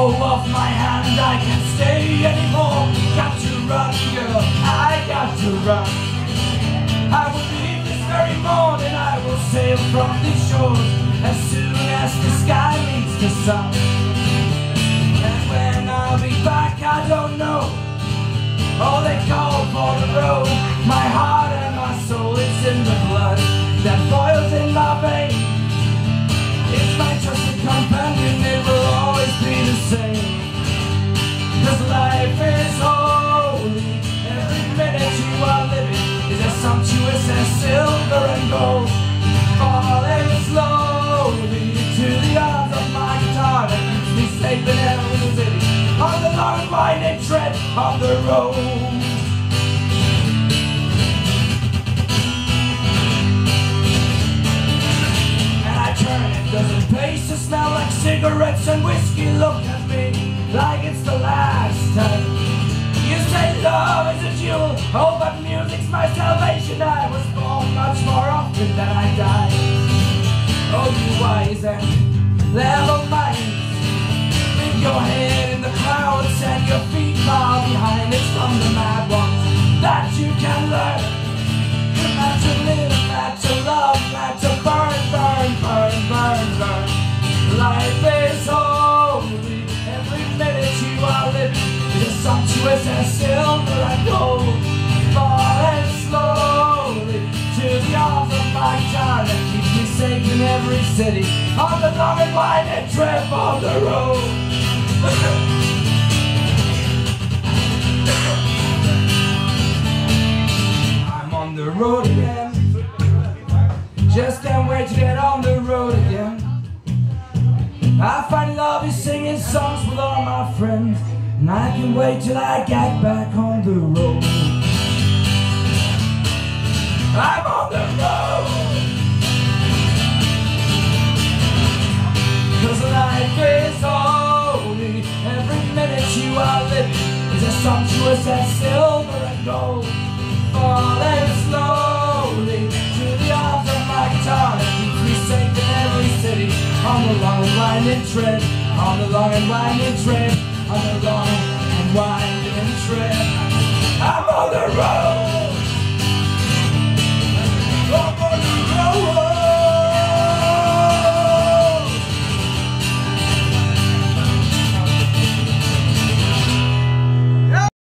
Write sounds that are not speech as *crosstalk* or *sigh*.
let go of my hand I can't stay anymore. Got to run girl, I got to run. I will leave this very morning. I will sail from these shores As soon as the sky meets the sun. And when I'll be back I don't know. Oh they call for the road. My heart and my soul it's in the blood. That boils sumptuous as silver and gold Falling slowly to the arms of my guitar That keeps me safe every city On the long winding tread of the road And I turn it, does it taste to smell like cigarettes and whiskey? Look at me like it's the last time. You say love You wise and level minds, with your head in the clouds and your feet far behind. It's from the mad ones that you can learn. Not to live, not to love, not to burn, burn, burn, burn, burn. Life is holy. Every minute you are living is as sumptuous as silver and gold. Falling in every city on the long and winding trip of the road. *laughs* I'm on the road again. Just can't wait to get on the road again. I find love is singing songs with all my friends. And I can wait till I get back on the road. I'm on the sumptuous as silver and gold. Falling slowly to the arms of my guitar that keeps every city. On the long and winding tread, on the long and winding tread, on the long